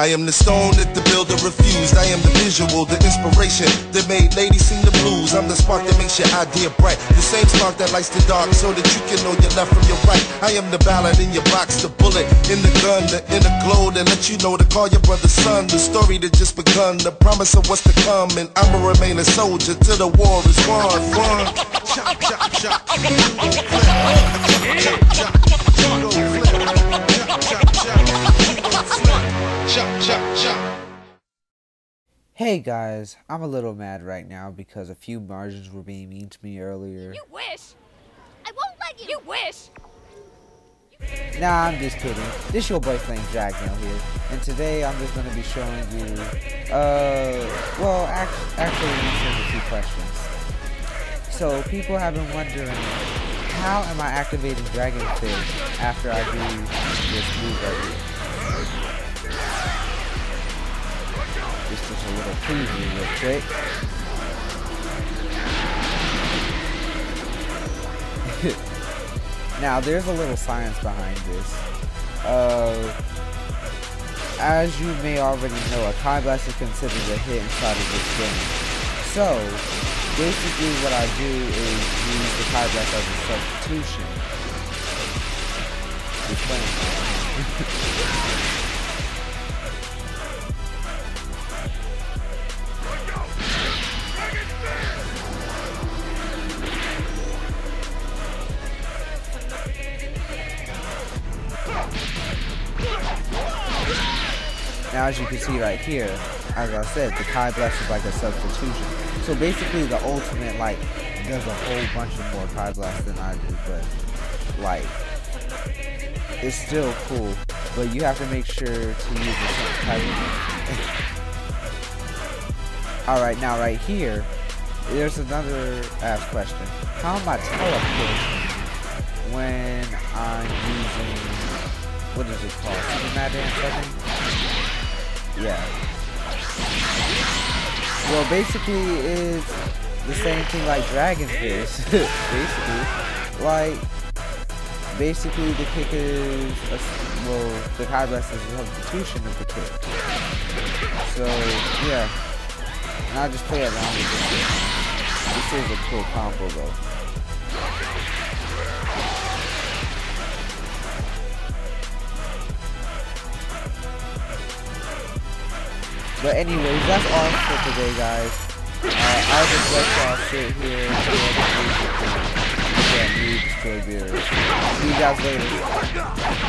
I am the stone that the builder refused. I am the visual, the inspiration that made ladies sing the blues. I'm the spark that makes your idea bright. The same spark that lights the dark so that you can know your left from your right. I am the ballad in your box, the bullet in the gun, the inner glow that let you know to call your brother son. The story that just begun, the promise of what's to come. And I'ma remain a soldier till the war is won. Chop, chop. Chop, chop, Hey guys, I'm a little mad right now because a few margins were being mean to me earlier. You wish! I won't let you! You wish! Nah, I'm just kidding. This your boy Flame Dragneel here, and today I'm just going to be showing you, uh, well, act actually answering a few questions. So, people have been wondering, how am I activating Dragon Fist after I do this move right here? This is a little preview real quick. now, there's a little science behind this. Uh, as you may already know, a Ki Blast is considered a hit inside of this game. So, basically what I do is use the Ki Blast as a substitution. Now as you can see right here, as I said, the Ki Blast is like a substitution. So basically the ultimate like does a whole bunch of more Ki Blast than I do, but like it's still cool. But you have to make sure to use the certain type of Alright, now right here, there's another asked question. How am I teleporting when I'm using what is it called? Super Dance? Yeah. Well, basically, it's the same thing like Dragon Fist. basically, like basically the kick is a, well, the Ki Blast is a substitution of the kick. So yeah, and I just play around with this. This is a cool combo though. But anyways, that's all for today, guys. Uh, I'll just let y'all sit here and yeah, destroy beers. See you guys later.